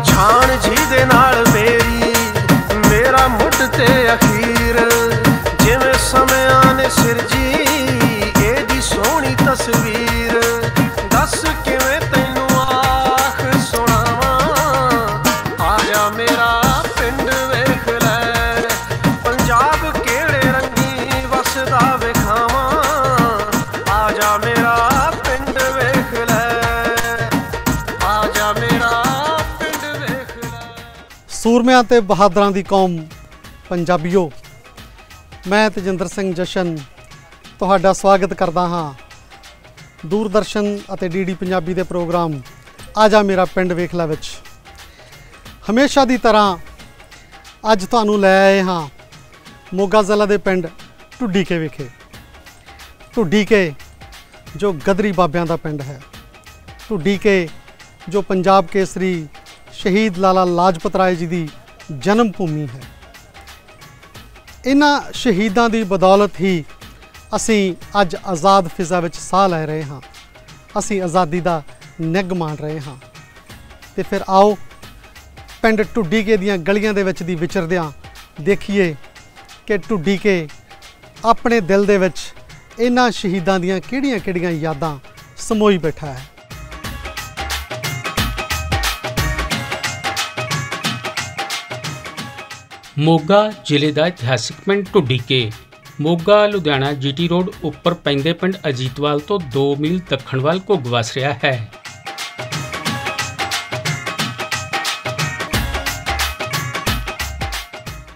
ਪਛਾਣ ਜਿਹਦੇ ਨਾਲ ਸੂਰਮਿਆਂ ਤੇ ਬਹਾਦਰਾਂ ਦੀ ਕੌਮ, ਪੰਜਾਬੀਓ, ਮੈਂ ਤੇਜਿੰਦਰ ਸਿੰਘ ਜਸ਼ਨ ਤੁਹਾਡਾ ਸਵਾਗਤ ਕਰਦਾ ਹਾਂ। ਦੂਰਦਰਸ਼ਨ ਅਤੇ ਡੀਡੀ ਪੰਜਾਬੀ ਦੇ ਪ੍ਰੋਗਰਾਮ ਆਜਾ ਮੇਰਾ ਪਿੰਡ ਵੇਖ ਲੈ ਵਿੱਚ। ਹਮੇਸ਼ਾ ਦੀ ਤਰ੍ਹਾਂ ਅੱਜ ਤੁਹਾਨੂੰ ਲੈ ਆਏ ਹਾਂ ਮੋਗਾ ਜ਼ਿਲ੍ਹਾ ਦੇ ਪਿੰਡ ਢੁੱਡੀ ਕੇ ਵਿਖੇ। ਢੁੱਡੀ ਕੇ ਜੋ ਗਦਰੀ ਬਾਬਿਆਂ ਦਾ ਪਿੰਡ ਹੈ। ਢੁੱਡੀ ਕੇ ਜੋ ਪੰਜਾਬ ਕੇਸਰੀ ਸ਼ਹੀਦ ਲਾਲਾ ਲਾਜਪਤ ਰਾਏ ਜੀ ਦੀ ਜਨਮ ਭੂਮੀ ਹੈ। ਇਹਨਾਂ ਸ਼ਹੀਦਾਂ ਦੀ ਬਦੌਲਤ ਹੀ ਅਸੀਂ ਅੱਜ ਆਜ਼ਾਦ ਫਿਜ਼ਾ ਵਿੱਚ ਸਾਹ ਲੈ ਰਹੇ ਹਾਂ। ਅਸੀਂ ਆਜ਼ਾਦੀ ਦਾ ਨਿੱਘ ਮਾਣ ਰਹੇ ਹਾਂ। ਤੇ ਫਿਰ ਆਓ ਪਿੰਡ ਢੁੱਡੀਕੇ ਦੀਆਂ ਗਲੀਆਂ ਦੇ ਵਿੱਚ ਦੀ ਵਿਚਰਦਿਆਂ ਦੇਖੀਏ ਕਿ ਢੁੱਡੀਕੇ ਆਪਣੇ ਦਿਲ ਦੇ ਵਿੱਚ ਇਹਨਾਂ ਸ਼ਹੀਦਾਂ ਦੀਆਂ ਕਿਹੜੀਆਂ-ਕਿਹੜੀਆਂ ਯਾਦਾਂ ਸਮੋਈ ਬੈਠਾ ਹੈ। ਮੋਗਾ ਜ਼ਿਲ੍ਹੇ ਦਾ ਇਤਿਹਾਸਿਕ ਪਿੰਡ ਢੁੱਡੀਕੇ ਮੋਗਾ ਲੁਧਿਆਣਾ ਜੀਟੀ ਰੋਡ ਉੱਪਰ ਪੈਂਦੇ ਪਿੰਡ ਅਜੀਤਵਾਲ ਤੋਂ 2 ਮੀਲ ਦੱਖਣ ਵੱਲ ਘੁੱਗ ਵਸ ਰਿਹਾ ਹੈ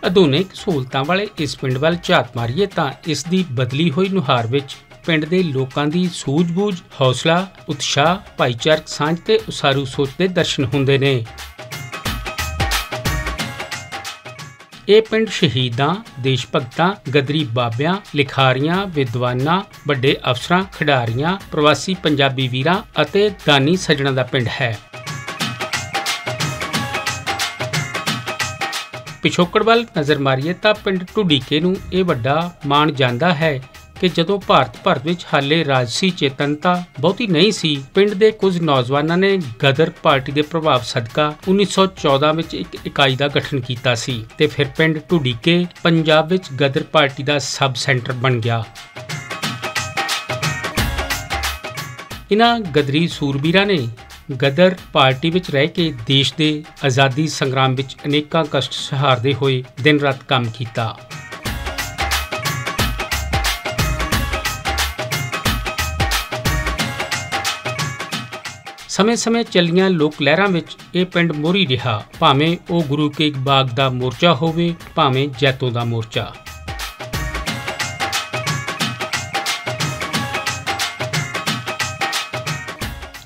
ਆਧੁਨਿਕ ਸਹੂਲਤਾਂ ਵਾਲੇ ਇਸ ਪਿੰਡ ਵੱਲ ਝਾਤ ਮਾਰੀਏ ਤਾਂ ਇਸ ਦੀ ਬਦਲੀ ਹੋਈ ਨੁਹਾਰ ਵਿੱਚ ਪਿੰਡ ਦੇ ਲੋਕਾਂ ਦੀ ਸੂਝ-ਬੂਝ, ਹੌਸਲਾ, ਉਤਸ਼ਾਹ, ਭਾਈਚਾਰਕ ਸਾਂਝ ਤੇ ਉਸਾਰੂ ਸੋਚ ਦੇ ਦਰਸ਼ਨ ਹੁੰਦੇ ਨੇ। ਇਹ ਪਿੰਡ ਸ਼ਹੀਦਾਂ, ਦੇਸ਼ ਭਗਤਾਂ, ਗਦਰੀ ਬਾਬਿਆਂ, ਲਿਖਾਰੀਆਂ, ਵਿਦਵਾਨਾਂ, ਵੱਡੇ ਅਫਸਰਾਂ, ਖਿਡਾਰੀਆਂ, ਪ੍ਰਵਾਸੀ ਪੰਜਾਬੀ ਵੀਰਾਂ ਅਤੇ ਦਾਨੀ ਸੱਜਣਾਂ ਦਾ ਪਿੰਡ ਹੈ। ਪਿਛੋਕੜ ਵੱਲ ਨਜ਼ਰ ਮਾਰੀਏ ਤਾਂ ਪਿੰਡ ਢੁੱਡੀਕੇ ਨੂੰ ਇਹ ਵੱਡਾ ਮਾਣ ਜਾਂਦਾ ਹੈ ਕਿ ਜਦੋਂ ਭਾਰਤ ਭਰ ਵਿੱਚ ਹਾਲੇ ਰਾਜਸੀ ਚੇਤਨਤਾ ਬਹੁਤੀ ਨਹੀਂ ਸੀ, ਪਿੰਡ ਦੇ ਕੁਝ ਨੌਜਵਾਨਾਂ ਨੇ ਗਦਰ ਪਾਰਟੀ ਦੇ ਪ੍ਰਭਾਵ ਸਦਕਾ 1914 ਵਿੱਚ ਇੱਕ ਇਕਾਈ ਦਾ ਗਠਨ ਕੀਤਾ ਸੀ ਤੇ ਫਿਰ ਪਿੰਡ ਢੁਡੀਕੇ, ਪੰਜਾਬ ਵਿੱਚ ਗਦਰ ਪਾਰਟੀ ਦਾ ਸਬ ਸੈਂਟਰ ਬਣ ਗਿਆ। ਇਨ੍ਹਾਂ ਗਦਰੀ ਸੂਰਬੀਰਾਂ ਨੇ ਗਦਰ ਪਾਰਟੀ ਵਿੱਚ ਰਹਿ ਕੇ ਦੇਸ਼ ਦੇ ਆਜ਼ਾਦੀ ਸੰਗਰਾਮ ਵਿੱਚ ਅਨੇਕਾਂ ਕਸ਼ਟ ਸਹਾਰਦੇ ਹੋਏ ਦਿਨ ਰਾਤ ਕੰਮ ਕੀਤਾ। ਸਮੇਂ-ਸਮੇਂ ਚੱਲੀਆਂ ਲੋਕ ਲਹਿਰਾਂ ਵਿੱਚ ਇਹ ਪਿੰਡ ਮੋਰੀ ਰਿਹਾ। ਭਾਵੇਂ ਉਹ ਗੁਰੂ ਕੇ ਬਾਗ ਦਾ ਮੋਰਚਾ ਹੋਵੇ, ਭਾਵੇਂ ਜੈਤੋ ਦਾ ਮੋਰਚਾ।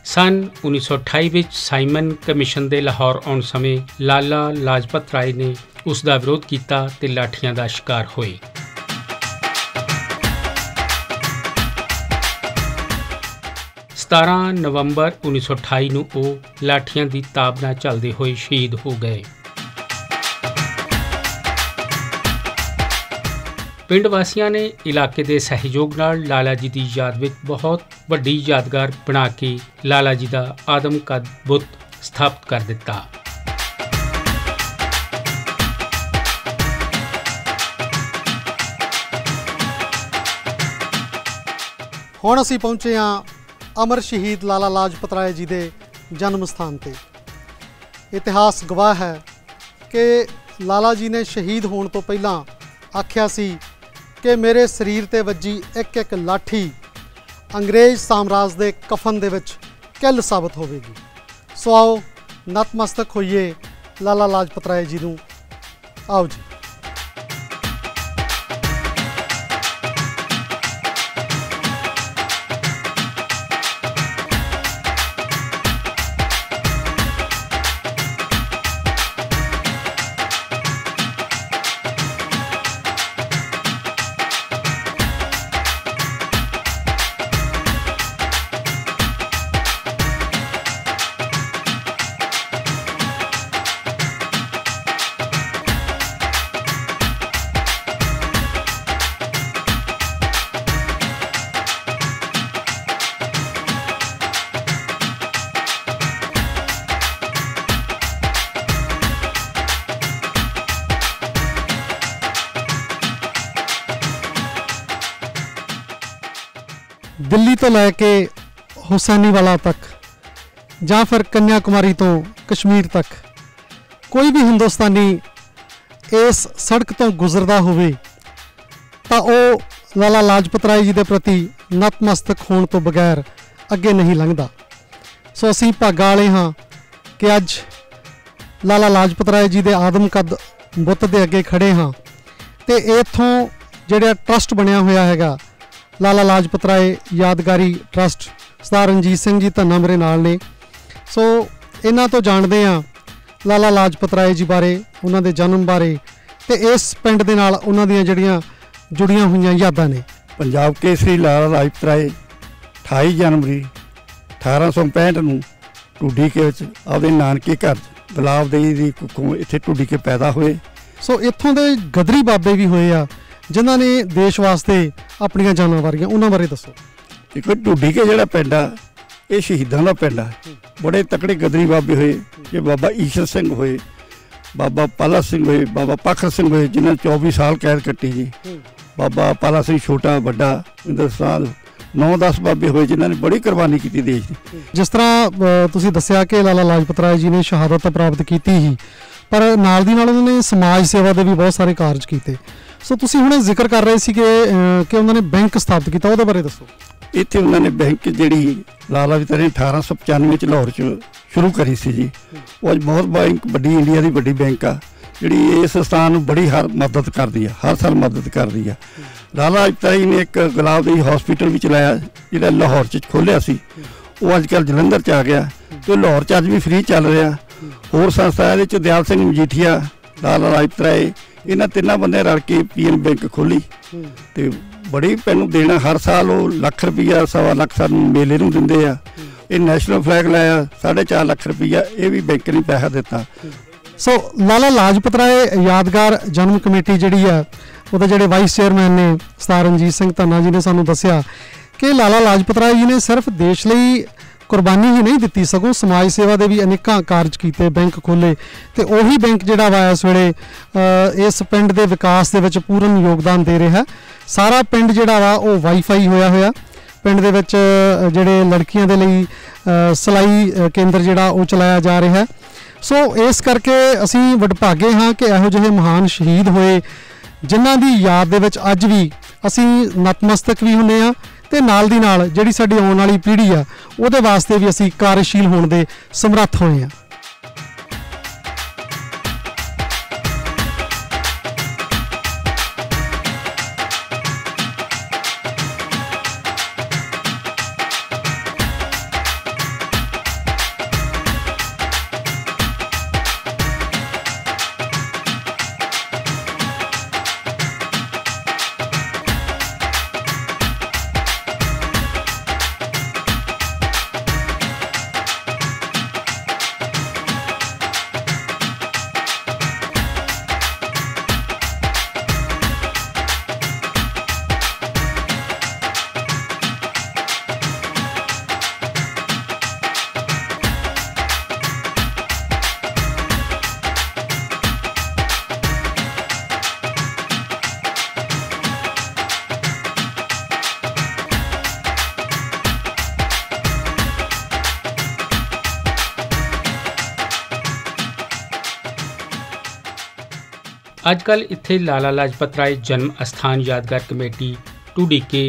ਸਨ 1928 ਵਿੱਚ ਸਾਈਮਨ ਕਮਿਸ਼ਨ ਦੇ ਲਾਹੌਰ ਆਉਣ ਸਮੇਂ ਲਾਲਾ ਲਾਜਪਤ ਰਾਏ ਨੇ ਉਸ ਦਾ ਵਿਰੋਧ ਕੀਤਾ ਤੇ ਲਾਠੀਆਂ ਦਾ ਸ਼ਿਕਾਰ ਹੋਏ। 17 ਨਵੰਬਰ 1928 ਨੂੰ ਉਹ ਲਾਠੀਆਂ ਦੀ ਤਾਬ ਨਾਲ ਚੱਲਦੇ ਹੋਏ ਸ਼ਹੀਦ ਹੋ ਗਏ। ਪਿੰਡ ਵਾਸੀਆਂ ਨੇ ਇਲਾਕੇ ਦੇ ਸਹਿਯੋਗ ਨਾਲ ਲਾਲਾ ਜੀ ਦੀ ਯਾਦ ਵਿੱਚ ਬਹੁਤ ਵੱਡੀ ਯਾਦਗਾਰ ਬਣਾ ਕੇ ਲਾਲਾ ਜੀ ਦਾ ਆਦਮ ਕਦ ਬੁੱਤ ਸਥਾਪਿਤ ਕਰ ਦਿੱਤਾ। ਹੁਣ ਅਸੀਂ ਪਹੁੰਚੇ ਹਾਂ ਅਮਰ ਸ਼ਹੀਦ ਲਾਲਾ ਲਾਜਪਤ ਰਾਏ ਜੀ ਦੇ ਜਨਮ ਸਥਾਨ ਤੇ। ਇਤਿਹਾਸ ਗਵਾਹ ਹੈ ਕਿ ਲਾਲਾ ਜੀ ਨੇ ਸ਼ਹੀਦ ਹੋਣ ਤੋਂ ਪਹਿਲਾਂ ਆਖਿਆ ਸੀ ਕਿ ਮੇਰੇ ਸਰੀਰ ਤੇ ਵੱਜੀ ਇੱਕ ਇੱਕ ਲਾਠੀ ਅੰਗਰੇਜ਼ ਸਾਮਰਾਜ ਦੇ ਕਫਨ ਦੇ ਵਿੱਚ ਕਿੱਲ ਸਾਬਤ ਹੋਵੇਗੀ। ਸੋ ਆਓ ਨਤਮਸਤਕ ਹੋਈਏ ਲਾਲਾ ਲਾਜਪਤ ਰਾਏ ਜੀ ਨੂੰ। ਆਓ ਜੀ। ਦਿੱਲੀ ਤੋਂ ਲੈ ਕੇ ਹੁਸੈਨੀਵਾਲਾ ਤੱਕ ਜਾਂ ਫਿਰ ਕੰਨਿਆ ਕੁਮਾਰੀ ਤੋਂ ਕਸ਼ਮੀਰ ਤੱਕ, ਕੋਈ ਵੀ ਹਿੰਦੁਸਤਾਨੀ ਇਸ ਸੜਕ ਤੋਂ ਗੁਜ਼ਰਦਾ ਹੋਵੇ, ਤਾਂ ਉਹ ਲਾਲਾ ਲਾਜਪਤ ਰਾਏ ਜੀ ਦੇ ਪ੍ਰਤੀ ਨਤਮਸਤਕ ਹੋਣ ਤੋਂ ਬਗੈਰ ਅੱਗੇ ਨਹੀਂ ਲੰਘਦਾ। ਸੋ ਅਸੀਂ ਭਾਗਾਂ ਵਾਲੇ ਹਾਂ ਕਿ ਅੱਜ ਲਾਲਾ ਲਾਜਪਤ ਰਾਏ ਜੀ ਦੇ ਆਦਮ ਕੱਦ ਬੁੱਤ ਦੇ ਅੱਗੇ ਖੜੇ ਹਾਂ ਤੇ ਇਥੋਂ ਜਿਹੜਾ ਟਰਸਟ ਬਣਿਆ ਹੋਇਆ ਹੈਗਾ ਲਾਲਾ ਲਾਜਪਤ ਰਾਏ ਯਾਦਗਾਰੀ ਟਰਸਟ ਸਰਦਾਰ ਰਣਜੀਤ ਸਿੰਘ ਜੀ ਧੰਨਾ ਮੇਰੇ ਨਾਲ ਨੇ। ਸੋ ਇਹਨਾਂ ਤੋਂ ਜਾਣਦੇ ਆ ਲਾਲਾ ਲਾਜਪਤ ਰਾਏ ਜੀ ਬਾਰੇ ਉਹਨਾਂ ਦੇ ਜਨਮ ਬਾਰੇ ਤੇ ਇਸ ਪਿੰਡ ਦੇ ਨਾਲ ਉਹਨਾਂ ਦੀਆਂ ਜਿਹੜੀਆਂ ਜੁੜੀਆਂ ਹੋਈਆਂ ਯਾਦਾਂ ਨੇ। ਪੰਜਾਬ ਕੇਸਰੀ ਲਾਲਾ ਲਾਜਪਤ ਰਾਏ 28 ਜਨਵਰੀ 1865 ਨੂੰ ਟੁੱਡੀਕੇ ਵਿੱਚ ਆਪਦੇ ਨਾਨਕੇ ਘਰ ਗੁਲਾਬ ਦੇਈ ਦੀ ਕੁੱਖੋਂ ਇੱਥੇ ਟੁੱਡੀਕੇ ਪੈਦਾ ਹੋਏ। ਸੋ ਇੱਥੋਂ ਦੇ ਗਦਰੀ ਬਾਬੇ ਵੀ ਹੋਏ ਆ। ਜਿਨ੍ਹਾਂ ਨੇ ਦੇਸ਼ ਵਾਸਤੇ ਆਪਣੀਆਂ ਜਾਨਾਂ ਵਾਰੀਆਂ ਉਹਨਾਂ ਬਾਰੇ ਦੱਸੋ। ਦੇਖੋ ਟੁੱਡੀਕੇ ਜਿਹੜਾ ਪਿੰਡ ਆ ਇਹ ਸ਼ਹੀਦਾਂ ਦਾ ਪਿੰਡ ਆ। ਬੜੇ ਤਕੜੇ ਗਦਰੀ ਬਾਬੇ ਹੋਏ ਜੇ ਬਾਬਾ ਈਸ਼ਰ ਸਿੰਘ ਹੋਏ ਬਾਬਾ ਪਾਲਾ ਸਿੰਘ ਹੋਏ ਬਾਬਾ ਪਖਰ ਸਿੰਘ ਹੋਏ ਜਿਨ੍ਹਾਂ ਨੇ 24 ਸਾਲ ਕੈਦ ਕੱਟੀ ਜੀ। ਬਾਬਾ ਪਾਲਾ ਸਿੰਘ ਛੋਟਾ ਵੱਡਾ ਹਿੰਦੁਸਤਾਨ 9-10 ਬਾਬੇ ਹੋਏ ਜਿਨ੍ਹਾਂ ਨੇ ਬੜੀ ਕੁਰਬਾਨੀ ਕੀਤੀ ਦੇਸ਼ ਦੀ। ਜਿਸ ਤਰ੍ਹਾਂ ਤੁਸੀਂ ਦੱਸਿਆ ਕਿ ਲਾਲਾ ਲਾਜਪਤ ਰਾਏ ਜੀ ਨੇ ਸ਼ਹਾਦਤ ਪ੍ਰਾਪਤ ਕੀਤੀ ਸੀ ਪਰ ਨਾਲ ਦੀ ਨਾਲ ਉਹਨਾਂ ਨੇ ਸਮਾਜ ਸੇਵਾ ਦੇ ਵੀ ਬਹੁਤ ਸਾਰੇ ਕਾਰਜ ਕੀਤੇ। ਸੋ ਤੁਸੀਂ ਹੁਣੇ ਜ਼ਿਕਰ ਕਰ ਰਹੇ ਸੀ ਕਿ ਕਿ ਉਹਨਾਂ ਨੇ ਬੈਂਕ ਸਥਾਪਿਤ ਕੀਤਾ, ਉਹਦੇ ਬਾਰੇ ਦੱਸੋ। ਇੱਥੇ ਉਹਨਾਂ ਨੇ ਬੈਂਕ ਜਿਹੜੀ ਲਾਲਾ ਜੀ ਨੇ 1895 ਚ ਲਾਹੌਰ ਚ ਸ਼ੁਰੂ ਕਰੀ ਸੀ ਜੀ। ਉਹ ਅੱਜ ਬਹੁਤ ਬੈਂਕ, ਵੱਡੀ ਇੰਡੀਆ ਦੀ ਵੱਡੀ ਬੈਂਕ ਆ, ਜਿਹੜੀ ਇਸ ਸਥਾਨ ਨੂੰ ਬੜੀ ਹਰ ਮਦਦ ਕਰਦੀ ਆ, ਹਰ ਸਾਲ ਮਦਦ ਕਰਦੀ ਆ। ਲਾਲਾ ਅਜਤਾਈ ਨੇ ਇੱਕ ਗੁਲਾਬ ਦੀ ਹਸਪੀਟਲ ਵੀ ਚਲਾਇਆ ਜਿਹੜਾ ਲਾਹੌਰ ਚ ਖੋਲਿਆ ਸੀ। ਉਹ ਅੱਜ ਕੱਲ ਜਲੰਧਰ ਚ ਆ ਗਿਆ, ਤੇ ਲਾਹੌਰ ਚ ਅੱਜ ਵੀ ਫ੍ਰੀ ਚੱਲ ਰਿਹਾ। ਹੋਰ ਸੰਸਥਾ ਇਹਦੇ ਚ ਦਿਆਲ ਸਿੰਘ ਮਜੀਠੀਆ, ਲਾਲਾ ਲਾਜਪਤ ਰਾਏ ਇਹਨਾਂ ਤਿੰਨਾਂ ਬੰਦੇ ਰਲ ਕੇ ਪੀਐਨ ਬੈਂਕ ਖੋਲੀ ਤੇ ਬੜੀ ਪੈਨੂੰ ਦੇਣਾ ਹਰ ਸਾਲ ਉਹ ਲੱਖ ਰੁਪਈਆ ਸਵਾ ਲੱਖ ਸਾਨੂੰ ਮੇਲੇ ਨੂੰ ਦਿੰਦੇ ਆ। ਇਹ ਨੈਸ਼ਨਲ ਫਲੈਗ ਲਾਇਆ 4.5 ਲੱਖ ਰੁਪਈਆ ਇਹ ਵੀ ਬੈਂਕ ਨੇ ਪੈਸਾ ਦਿੱਤਾ। ਸੋ ਲਾਲਾ ਲਾਜਪਤ ਰਾਏ ਯਾਦਗਾਰ ਜਨਮ ਕਮੇਟੀ ਜਿਹੜੀ ਆ ਉਹਦੇ ਜਿਹੜੇ ਵਾਈਸ ਚੇਅਰਮੈਨ ਨੇ ਸਰਦਾਰ ਰਣਜੀਤ ਸਿੰਘ ਧੰਨਾ ਜੀ ਨੇ ਸਾਨੂੰ ਦੱਸਿਆ ਕਿ ਲਾਲਾ ਲਾਜਪਤ ਰਾਏ ਜੀ ਨੇ ਸਿਰਫ ਦੇਸ਼ ਲਈ ਕੁਰਬਾਨੀ ਹੀ ਨਹੀਂ ਦਿੱਤੀ ਸਗੋਂ ਸਮਾਜ ਸੇਵਾ ਦੇ ਵੀ ਅਨੇਕਾਂ ਕਾਰਜ ਕੀਤੇ ਬੈਂਕ ਖੋਲੇ ਤੇ ਉਹੀ ਬੈਂਕ ਜਿਹੜਾ ਵਾ ਇਸ ਵੇਲੇ ਇਸ ਪਿੰਡ ਦੇ ਵਿਕਾਸ ਦੇ ਵਿੱਚ ਪੂਰਨ ਯੋਗਦਾਨ ਦੇ ਰਿਹਾ। ਸਾਰਾ ਪਿੰਡ ਜਿਹੜਾ ਵਾ ਉਹ ਵਾਈਫਾਈ ਹੋਇਆ ਹੋਇਆ। ਪਿੰਡ ਦੇ ਵਿੱਚ ਜਿਹੜੇ ਲੜਕੀਆਂ ਦੇ ਲਈ ਅ, ਸਿਲਾਈ ਕੇਂਦਰ ਜਿਹੜਾ ਉਹ ਚਲਾਇਆ ਜਾ ਰਿਹਾ। ਹੈ ਸੋ ਇਸ ਕਰਕੇ ਅਸੀਂ ਵਡਭਾਗੇ ਹਾਂ ਕਿ ਇਹੋ ਜਿਹੇ ਮਹਾਨ ਸ਼ਹੀਦ ਹੋਏ ਜਿਨ੍ਹਾਂ ਦੀ ਯਾਦ ਦੇ ਵਿੱਚ ਅੱਜ ਵੀ ਅਸੀਂ ਨਤਮਸਤਕ ਵੀ ਹੁੰਨੇ ਆ ਤੇ ਨਾਲ ਦੀ ਨਾਲ ਜਿਹੜੀ ਸਾਡੀ ਆਉਣ ਵਾਲੀ ਪੀੜ੍ਹੀ ਆ, ਉਹਦੇ ਵਾਸਤੇ ਵੀ ਅਸੀਂ ਕਾਰਜਸ਼ੀਲ ਹੋਣ ਦੇ ਸਮਰੱਥ ਹੋਏ ਆ। ਅੱਜ ਕੱਲ ਇੱਥੇ ਲਾਲਾ ਲਾਜਪਤ ਰਾਏ ਜਨਮ ਅਸਥਾਨ ਯਾਦਗਾਰ ਕਮੇਟੀ 2DK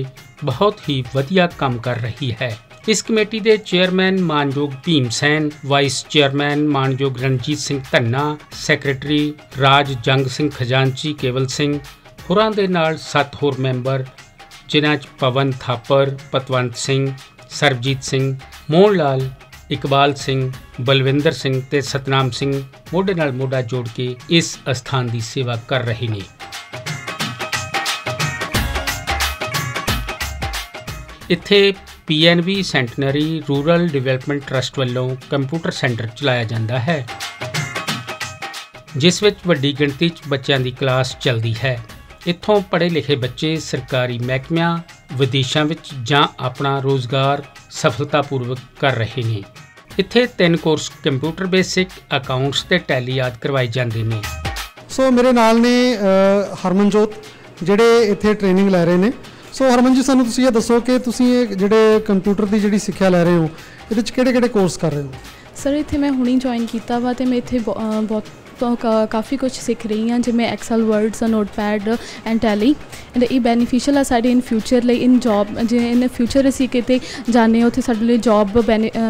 ਬਹੁਤ ਹੀ ਵਧੀਆ ਕੰਮ ਕਰ ਰਹੀ ਹੈ। ਇਸ ਕਮੇਟੀ ਦੇ ਚੇਅਰਮੈਨ ਮਾਨਯੋਗ ਭੀਮ ਸੈਨ, ਵਾਈਸ ਚੇਅਰਮੈਨ ਮਾਨਯੋਗ ਰਣਜੀਤ ਸਿੰਘ ਧੰਨਾ, ਸੈਕਟਰੀ ਰਾਜ ਜੰਗ ਸਿੰਘ ਖਜ਼ਾਨਚੀ ਕੇਵਲ ਸਿੰਘ ਹੋਰਾਂ ਦੇ ਨਾਲ ਸੱਤ ਹੋਰ ਮੈਂਬਰ, ਜਿਨ੍ਹਾਂ 'ਚ ਪਵਨ ਥਾਪਰ, ਪਤਵੰਤ ਸਿੰਘ, ਸਰਬਜੀਤ ਸਿੰਘ, ਮੋਹਨ ਲਾਲ ਇਕਬਾਲ ਸਿੰਘ, ਬਲਵਿੰਦਰ ਸਿੰਘ ਤੇ ਸਤਨਾਮ ਸਿੰਘ ਮੋਢੇ ਨਾਲ ਮੋਢਾ ਜੋੜ ਕੇ ਇਸ ਅਸਥਾਨ ਦੀ ਸੇਵਾ ਕਰ ਰਹੇ ਨੇ। ਇੱਥੇ PNB centenary rural development trust ਵੱਲੋਂ ਕੰਪਿਊਟਰ ਸੈਂਟਰ ਚਲਾਇਆ ਜਾਂਦਾ ਹੈ, ਜਿਸ ਵਿੱਚ ਵੱਡੀ ਗਿਣਤੀ 'ਚ ਬੱਚਿਆਂ ਦੀ ਕਲਾਸ ਚੱਲਦੀ ਹੈ। ਇੱਥੋਂ ਪੜ੍ਹੇ ਲਿਖੇ ਬੱਚੇ ਸਰਕਾਰੀ ਮਹਿਕਮਿਆਂ, ਵਿਦੇਸ਼ਾਂ ਵਿੱਚ ਜਾਂ ਆਪਣਾ ਰੋਜ਼ਗਾਰ ਸਫਲਤਾਪੂਰਵਕ ਕਰ ਰਹੇ ਨੇ। ਇੱਥੇ ਤਿੰਨ ਕੋਰਸ ਕੰਪਿਊਟਰ ਬੇਸਿਕ ਅਕਾਊਂਟਸ ਤੇ ਟੈਲੀ ਆਦਿ ਕਰਵਾਏ ਜਾਂਦੇ ਨੇ। ਸੋ ਮੇਰੇ ਨਾਲ ਨੇ ਹਰਮਨਜੋਤ ਜਿਹੜੇ ਇੱਥੇ ਟ੍ਰੇਨਿੰਗ ਲੈ ਰਹੇ ਨੇ। ਸੋ ਹਰਮਨ ਜੀ ਸਾਨੂੰ ਤੁਸੀਂ ਇਹ ਦੱਸੋ ਕਿ ਤੁਸੀਂ ਇਹ ਜਿਹੜੇ ਕੰਪਿਊਟਰ ਦੀ ਜਿਹੜੀ ਸਿੱਖਿਆ ਲੈ ਰਹੇ ਹੋ ਇਹਦੇ ਵਿੱਚ ਕਿਹੜੇ ਕਿਹੜੇ ਕੋਰਸ ਕਰ ਰਹੇ ਹੋ? ਸਰ ਇੱਥੇ ਮੈਂ ਹੁਣੀ ਜੁਆਇਨ ਕੀਤਾ ਵਾ ਤੇ ਮੈਂ ਇੱਥੇ ਬਹੁਤ ਤੋਂ ਕਾਫੀ ਕੁਝ ਸਿੱਖ ਰਹੀ ਹਾਂ ਜਿਵੇਂ Excel words Notepad and Tally and ਇਹ ਬੈਨੀਫੀਸ਼ੀਅਲ ਆ ਸਾਡੇ ਇਨ ਫਿਊਚਰ ਲਈ ਇਨ ਜੌਬ ਜੇ ਇਨ ਫਿਊਚਰ ਅਸੀਂ ਕਿਤੇ ਜਾਣੇ ਉੱਥੇ ਸਾਡੇ ਲਈ ਜੌਬ